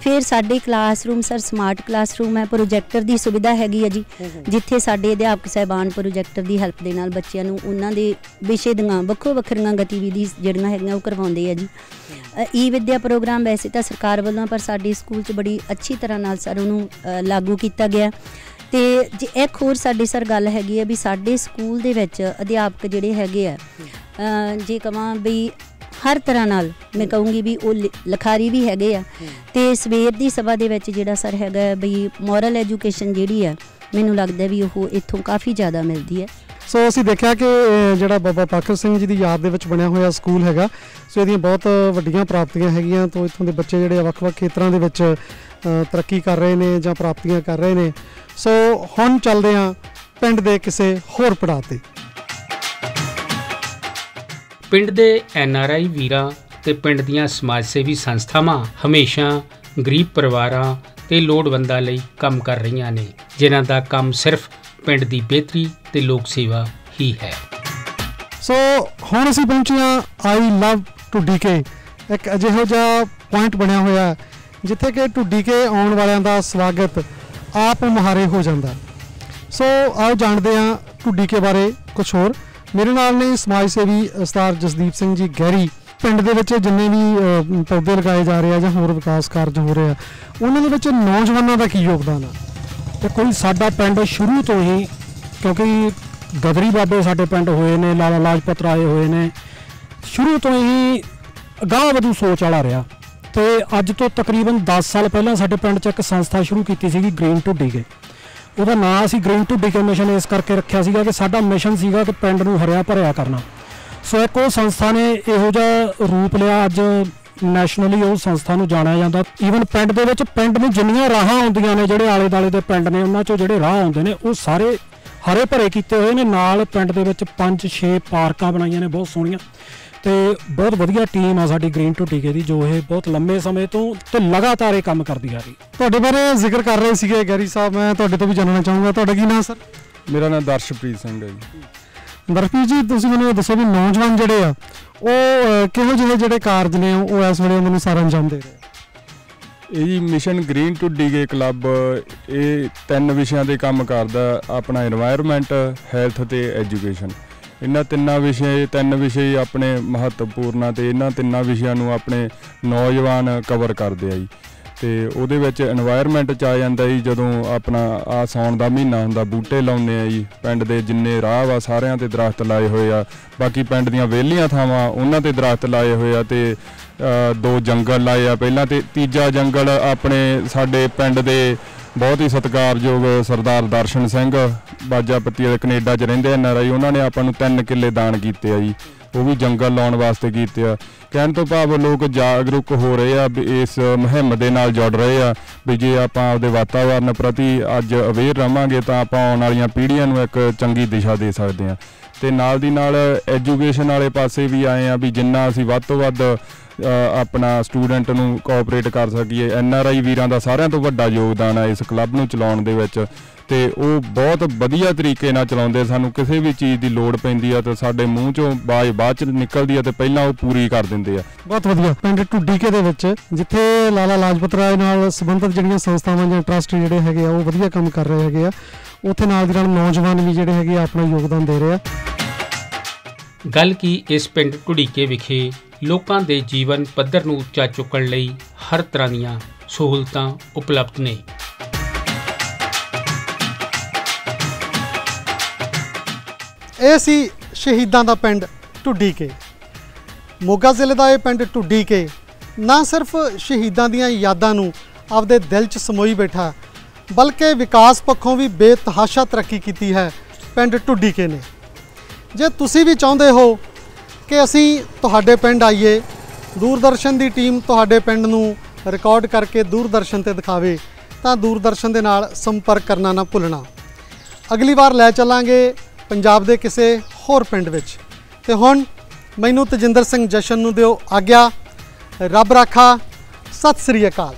ਫਿਰ ਸਾਡੇ ਕਲਾਸਰੂਮ ਸਰ ਸਮਾਰਟ ਕਲਾਸਰੂਮ ਹੈ ਪ੍ਰੋਜੈਕਟਰ ਦੀ ਸੁਵਿਧਾ ਹੈਗੀ ਹੈ ਜੀ ਜਿੱਥੇ ਸਾਡੇ ਅਧਿਆਪਕ ਸਹਿਬਾਨ ਪ੍ਰੋਜੈਕਟਰ ਦੀ ਹੈਲਪ ਦੇ ਨਾਲ ਬੱਚਿਆਂ ਨੂੰ ਉਹਨਾਂ ਦੇ ਵਿਸ਼ੇ ਦੀਆਂ ਵੱਖੋ ਵੱਖਰੀਆਂ ਗਤੀਵਿਧੀ ਜਿਹੜੀਆਂ ਹੈਗੀਆਂ ਉਹ ਕਰਵਾਉਂਦੇ ਆ ਜੀ। ਈ ਵਿਦਿਆ ਪ੍ਰੋਗਰਾਮ ਵੈਸੇ ਤਾਂ ਸਰਕਾਰ ਵੱਲੋਂ ਪਰ ਸਾਡੇ ਸਕੂਲ 'ਚ ਬੜੀ ਅੱਛੀ ਤਰ੍ਹਾਂ ਨਾਲ ਸਰ ਉਹਨੂੰ ਲਾਗੂ ਕੀਤਾ ਗਿਆ। ਤੇ ਜੇ ਇੱਕ ਹੋਰ ਸਾਡੀ ਸਰ ਗੱਲ ਹੈਗੀ ਹੈ ਵੀ ਸਾਡੇ ਸਕੂਲ ਦੇ ਵਿੱਚ ਅਧਿਆਪਕ ਜਿਹੜੇ ਹੈਗੇ ਆ ਜੇ ਕਹਾਂ ਵੀ ਹਰ ਤਰ੍ਹਾਂ ਨਾਲ ਮੈਂ ਕਹੂੰਗੀ ਵੀ ਉਹ ਲਿਖਾਰੀ ਵੀ ਹੈਗੇ ਆ। ਤੇ ਸਵੇਰ ਦੀ ਸਭਾ ਦੇ ਵਿੱਚ ਜਿਹੜਾ ਸਰ ਹੈਗਾ ਹੈ ਵੀ ਮੋਰਲ ਐਜੂਕੇਸ਼ਨ ਜਿਹੜੀ ਆ ਮੈਨੂੰ ਲੱਗਦਾ ਵੀ ਉਹ ਇੱਥੋਂ ਕਾਫੀ ਜ਼ਿਆਦਾ ਮਿਲਦੀ ਹੈ ਸੋ ਅਸੀਂ ਦੇਖਿਆ ਕਿ ਜਿਹੜਾ ਬਾਬਾ ਪਾਕਰ ਸਿੰਘ ਜੀ ਦੀ ਯਾਦ ਦੇ ਵਿੱਚ ਬਣਿਆ ਹੋਇਆ ਸਕੂਲ ਹੈਗਾ ਸੋ ਇਹਦੀਆਂ ਬਹੁਤ ਵੱਡੀਆਂ ਪ੍ਰਾਪਤੀਆਂ ਹੈਗੀਆਂ ਤੋਂ ਇੱਥੋਂ ਦੇ ਬੱਚੇ ਜਿਹੜੇ ਵੱਖ-ਵੱਖ ਖੇਤਰਾਂ ਦੇ ਵਿੱਚ ਤਰੱਕੀ ਕਰ ਰਹੇ ਨੇ ਜਾਂ ਪ੍ਰਾਪਤੀਆਂ ਕਰ ਰਹੇ ਨੇ। ਸੋ ਹੁਣ ਚੱਲਦੇ ਹਾਂ ਪਿੰਡ ਦੇ ਕਿਸੇ ਹੋਰ ਪੜਾਅ ਤੇ। ਪਿੰਡ ਦੇ ਐਨ ਆਰ ਆਈ ਵੀਰਾਂ ਤੇ ਪਿੰਡ ਦੀਆਂ ਸਮਾਜ ਸੇਵੀ ਸੰਸਥਾਵਾਂ ਹਮੇਸ਼ਾ ਗਰੀਬ ਪਰਿਵਾਰਾਂ ਤੇ ਲੋੜਵੰਦਾਂ ਲਈ ਕੰਮ ਕਰ ਰਹੀਆਂ ਨੇ ਜਿਨ੍ਹਾਂ ਦਾ ਕੰਮ ਸਿਰਫ ਪਿੰਡ ਦੀ ਬਿਹਤਰੀ ਤੇ ਲੋਕ ਸੇਵਾ ਹੀ ਹੈ। ਸੋ ਹੁਣ ਅਸੀਂ ਪਹੁੰਚੇ ਹਾਂ ਆਈ ਲਵ ਟੂ ਡੀਕੇ ਇੱਕ ਅਜਿਹੋ ਜਿਹਾ ਪੁਆਇੰਟ ਬਣਿਆ ਹੋਇਆ ਹੈ, ਜਿੱਥੇ ਕਿ ਟੂ ਡੀਕੇ ਆਉਣ ਵਾਲਿਆਂ ਦਾ ਸਵਾਗਤ ਆਪ ਮੁਹਾਰੇ ਹੋ ਜਾਂਦਾ ਸੋ ਆਓ ਜਾਣਦੇ ਹਾਂ ਟੂ ਡੀਕੇ ਬਾਰੇ ਕੁਝ ਹੋਰ। ਮੇਰੇ ਨਾਲ ਨੇ ਸਮਾਜ ਸੇਵੀ ਉਸਤਾਦ ਜਸਦੀਪ ਸਿੰਘ ਜੀ ਗਹਿਰੀ, ਪਿੰਡ ਦੇ ਵਿੱਚ ਜਿੰਨੇ ਵੀ ਪੌਦੇ ਲਗਾਏ ਜਾ ਰਹੇ ਆ ਜਾਂ ਹੋਰ ਵਿਕਾਸ ਕਾਰਜ ਹੋ ਰਹੇ ਆ, ਉਹਨਾਂ ਦੇ ਵਿੱਚ ਨੌਜਵਾਨਾਂ ਦਾ ਕੀ ਯੋਗਦਾਨ ਆ? ਤੇ ਕੋਈ ਸਾਡਾ ਪਿੰਡ ਸ਼ੁਰੂ ਤੋਂ ਹੀ, ਕਿਉਂਕਿ ਗਦਰੀ ਬਾਬੇ ਸਾਡੇ ਪਿੰਡ ਹੋਏ ਨੇ, ਲਾਲਾ ਲਾਜਪਤ ਰਾਏ ਹੋਏ ਨੇ, ਸ਼ੁਰੂ ਤੋਂ ਹੀ ਅਗਾਂਹ ਵਧੂ ਸੋਚ ਵਾਲਾ ਰਿਹਾ। ਤੇ ਅੱਜ ਤੋਂ ਤਕਰੀਬਨ 10 ਸਾਲ ਪਹਿਲਾਂ ਸਾਡੇ ਪਿੰਡ 'ਚ ਇੱਕ ਸੰਸਥਾ ਸ਼ੁਰੂ ਕੀਤੀ ਸੀਗੀ ਗ੍ਰੀਨ ਟੂ ਡੀਕੇ ਉਹਦਾ ਨਾਂ ਅਸੀਂ ਗ੍ਰੀਨ ਟੂ ਡੀਕੇ ਮਿਸ਼ਨ ਇਸ ਕਰਕੇ ਰੱਖਿਆ ਸੀਗਾ ਕਿ ਸਾਡਾ ਮਿਸ਼ਨ ਸੀਗਾ ਕਿ ਪਿੰਡ ਨੂੰ ਹਰਿਆ ਭਰਿਆ ਕਰਨਾ। ਸੋ ਇੱਕ ਉਹ ਸੰਸਥਾ ਨੇ ਇਹੋ ਜਿਹਾ ਰੂਪ ਲਿਆ ਅੱਜ ਨੈਸ਼ਨਲੀ ਉਹ ਸੰਸਥਾ ਨੂੰ ਜਾਣਿਆ ਜਾਂਦਾ। ਈਵਨ ਪਿੰਡ ਦੇ ਵਿੱਚ ਪਿੰਡ ਨੂੰ ਜਿੰਨੀਆਂ ਰਾਹਾਂ ਆਉਂਦੀਆਂ ਨੇ ਜਿਹੜੇ ਆਲੇ ਦਾਲੇ ਦੇ ਪਿੰਡ ਨੇ, ਉਹਨਾਂ ਚੋਂ ਜਿਹੜੇ ਰਾਹ ਆਉਂਦੇ ਨੇ, ਉਹ ਸਾਰੇ ਹਰੇ ਭਰੇ ਕੀਤੇ ਹੋਏ ਨੇ। ਨਾਲ ਪਿੰਡ ਦੇ ਵਿੱਚ 5-6 ਪਾਰਕਾਂ ਬਣਾਈਆਂ ਨੇ, ਬਹੁਤ ਸੋਹਣੀਆਂ। ਤੇ ਬਹੁਤ ਵਧੀਆ ਟੀਮ ਆ ਸਾਡੀ ਗ੍ਰੀਨ ਟੂ ਟੀਕੇ ਦੀ ਜੋ ਇਹ ਬਹੁਤ ਲੰਮੇ ਸਮੇਂ ਤੋਂ ਤੇ ਲਗਾਤਾਰ ਇਹ ਕੰਮ ਕਰਦੀ ਆ ਰਹੀ। ਤੁਹਾਡੇ ਬਾਰੇ ਜ਼ਿਕਰ ਕਰ ਰਹੇ ਸੀਗੇ ਗੈਰੀ ਸਾਹਿਬ ਮੈਂ ਤੁਹਾਡੇ ਤੋਂ ਵੀ ਜਾਣਨਾ ਚਾਹੂੰਗਾ। ਤੁਹਾਡਾ ਕੀ ਨਾਮ ਸਰ? ਮੇਰਾ ਨਾਮ ਦਰਸ਼ਪ੍ਰੀਤ ਸਿੰਘ ਹੈ ਜੀ। ਦਰਸ਼ਪ੍ਰੀਤ ਜੀ ਤੁਸੀਂ ਮੈਨੂੰ ਦੱਸੋ ਵੀ ਨੌਜਵਾਨ ਜਿਹੜੇ ਆ ਉਹ ਕਿਹੋ ਜਿਹੇ ਜਿਹੜੇ ਕਾਰਜ ਨੇ ਉਹ ਇਸ ਵੇਲੇ ਮੈਨੂੰ ਸਾਰਾ ਅੰਜਾਮ ਦੇ ਰਹੇ ਇਹ ਜੀ ਮਿਸ਼ਨ ਗ੍ਰੀਨ ਟੂ ਡੀਗੇ ਕਲੱਬ ਇਹ ਤਿੰਨ ਵਿਸ਼ਿਆਂ ਤੇ ਕੰਮ ਕਰਦਾ ਆਪਣਾ এনवायरमेंट ਹੈਲਥ ਤੇ ਐਜੂਕੇਸ਼ਨ ਇਹਨਾਂ ਤਿੰਨਾਂ ਵਿਸ਼ੇ, ਤਿੰਨ ਵਿਸ਼ੇ ਆਪਣੇ ਮਹੱਤਵਪੂਰਨ ਆ ਤੇ ਇਹਨਾਂ ਤਿੰਨਾਂ ਵਿਸ਼ਿਆਂ ਨੂੰ ਆਪਣੇ ਨੌਜਵਾਨ ਕਵਰ ਕਰਦੇ ਆ ਜੀ। ਤੇ ਉਹਦੇ ਵਿੱਚ এনवायरमेंट ਚ ਆ ਜਾਂਦਾ ਜੀ, ਜਦੋਂ ਆਪਣਾ ਆ ਸੌਣ ਦਾ ਮਹੀਨਾ ਹੁੰਦਾ, ਬੂਟੇ ਲਾਉਂਦੇ ਆ ਜੀ, ਪਿੰਡ ਦੇ ਜਿੰਨੇ ਰਾਹ ਵਾ ਸਾਰਿਆਂ ਤੇ ਦਰਖਤ ਲਾਏ ਹੋਏ ਆ। ਬਾਕੀ ਪਿੰਡ ਦੀਆਂ ਵੇਲੀਆਂ ਥਾਵਾਂ, ਉਹਨਾਂ ਤੇ ਦਰਖਤ ਲਾਏ ਹੋਏ ਆ ਤੇ ਦੋ ਜੰਗਲ ਲਾਏ ਆ। ਪਹਿਲਾਂ ਤੇ ਤੀਜਾ ਜੰਗਲ ਆਪਣੇ ਸਾਡੇ ਪਿੰਡ ਦੇ ਬਹੁਤ ਹੀ ਸਤਿਕਾਰਯੋਗ ਸਰਦਾਰ ਦਰਸ਼ਨ ਸਿੰਘ ਬਾਜਾਪੱਤੀ ਦੇ ਕੈਨੇਡਾ 'ਚ ਰਹਿੰਦੇ ਐਨ ਆਰ ਆਈ, ਉਹਨਾਂ ਨੇ ਆਪਾਂ ਨੂੰ ਤਿੰਨ ਕਿੱਲੇ ਦਾਨ ਕੀਤੇ ਆ ਜੀ। ਉਹ ਵੀ ਜੰਗਲ ਲਾਉਣ ਵਾਸਤੇ ਕੀਤੇ ਆ। ਕਹਿਣ ਤੋਂ ਭਾਵ ਲੋਕ ਜਾਗਰੂਕ ਹੋ ਰਹੇ ਆ, ਵੀ ਇਸ ਮੁਹਿੰਮ ਦੇ ਨਾਲ ਜੁੜ ਰਹੇ ਆ, ਵੀ ਜੇ ਆਪਾਂ ਆਪਦੇ ਵਾਤਾਵਰਨ ਪ੍ਰਤੀ ਅੱਜ ਅਵੇਅਰ ਰਵਾਂਗੇ ਤਾਂ ਆਪਾਂ ਆਉਣ ਵਾਲੀਆਂ ਪੀੜ੍ਹੀਆਂ ਨੂੰ ਇੱਕ ਚੰਗੀ ਦਿਸ਼ਾ ਦੇ ਸਕਦੇ ਆ। ਤੇ ਨਾਲ ਦੀ ਨਾਲ ਐਜੂਕੇਸ਼ਨ ਵਾਲੇ ਪਾਸੇ ਵੀ ਆਏ ਆ, ਵੀ ਜਿੰਨਾ ਅਸੀਂ ਵੱਧ ਤੋਂ ਵੱਧ ਆਪਣਾ ਸਟੂਡੈਂਟ ਨੂੰ ਕੋਆਪਰੇਟ ਕਰ ਸਕੀਏ। ਐਨ ਆਰ ਆਈ ਵੀਰਾਂ ਦਾ ਸਾਰਿਆਂ ਤੋਂ ਵੱਡਾ ਯੋਗਦਾਨ ਹੈ ਇਸ ਕਲੱਬ ਨੂੰ ਚਲਾਉਣ ਦੇ ਵਿੱਚ। ਤੇ ਉਹ ਬਹੁਤ ਵਧੀਆ ਤਰੀਕੇ ਨਾਲ ਚਲਾਉਂਦੇ ਸਾਨੂੰ ਕਿਸੇ ਵੀ ਚੀਜ਼ ਦੀ ਲੋੜ ਪੈਂਦੀ ਆ ਤਾਂ ਸਾਡੇ ਮੂੰਹ ਚੋਂ ਬਾਜ ਬਾਅਦ ਚ ਨਿਕਲਦੀ ਆ ਤੇ ਪਹਿਲਾਂ ਉਹ ਪੂਰੀ ਕਰ ਦਿੰਦੇ ਆ। ਬਹੁਤ ਵਧੀਆ। ਪਿੰਡ ਟੁੱਡੀਕੇ ਦੇ ਵਿੱਚ ਜਿੱਥੇ ਲਾਲਾ ਲਾਜਪਤ ਰਾਏ ਨਾਲ ਸੰਬੰਧਿਤ ਜਿਹੜੀਆਂ ਸੰਸਥਾਵਾਂ ਜਾਂ ਟਰਸਟ ਜਿਹੜੇ ਹੈਗੇ ਆ ਉਹ ਵਧੀਆ ਕੰਮ ਕਰ ਰਹੇ ਹੈਗੇ ਆ। ਉੱਥੇ ਨਾਲ ਦੀ ਨਾਲ ਨੌਜਵਾਨ ਵੀ ਜਿਹੜੇ ਹੈਗੇ ਆ ਆਪਣਾ ਯੋਗਦਾਨ ਦੇ ਰਹੇ ਆ। ਗੱਲ ਕੀ ਇਸ ਪਿੰਡ ਢੁੜੀਕੇ ਵਿਖੇ ਲੋਕਾਂ ਦੇ ਜੀਵਨ ਪੱਧਰ ਨੂੰ ਉੱਚਾ ਚੁੱਕਣ ਲਈ ਹਰ ਤਰ੍ਹਾਂ ਦੀਆਂ ਸਹੂਲਤਾਂ ਉਪਲਬਧ ਨੇ। ਇਹ ਸੀ ਸ਼ਹੀਦਾਂ ਦਾ ਪਿੰਡ ਢੁੱਡੀਕੇ। ਮੋਗਾ ਜ਼ਿਲ੍ਹੇ ਦਾ ਇਹ ਪਿੰਡ ਢੁੱਡੀ ਕੇ ਨਾ ਸਿਰਫ ਸ਼ਹੀਦਾਂ ਦੀਆਂ ਯਾਦਾਂ ਨੂੰ ਆਪਦੇ ਦਿਲ 'ਚ ਸਮੋਈ ਬੈਠਾ, ਬਲਕਿ ਵਿਕਾਸ ਪੱਖੋਂ ਵੀ ਬੇਤਹਾਸ਼ਾ ਤਰੱਕੀ ਕੀਤੀ ਹੈ ਪਿੰਡ ਢੁੱਡੀ ਕੇ ਨੇ। ਜੇ ਤੁਸੀਂ ਵੀ ਚਾਹੁੰਦੇ ਹੋ ਕਿ ਅਸੀਂ ਤੁਹਾਡੇ ਪਿੰਡ ਆਈਏ, ਦੂਰਦਰਸ਼ਨ ਦੀ ਟੀਮ ਤੁਹਾਡੇ ਪਿੰਡ ਨੂੰ ਰਿਕਾਰਡ ਕਰਕੇ ਦੂਰਦਰਸ਼ਨ ਤੇ ਦਿਖਾਵੇ, ਤਾਂ ਦੂਰਦਰਸ਼ਨ ਦੇ ਨਾਲ ਸੰਪਰਕ ਕਰਨਾ ਨਾ ਭੁੱਲਣਾ। ਅਗਲੀ ਵਾਰ ਲੈ ਚੱਲਾਂਗੇ ਪੰਜਾਬ ਦੇ ਕਿਸੇ ਹੋਰ ਪਿੰਡ ਵਿੱਚ। ਤੇ ਹੁਣ ਮੈਨੂੰ ਤਜਿੰਦਰ ਸਿੰਘ ਜਸ਼ਨ ਨੂੰ ਦਿਓ ਆਗਿਆ। ਰੱਬ ਰਾਖਾ, ਸਤਿ ਸ੍ਰੀ ਅਕਾਲ।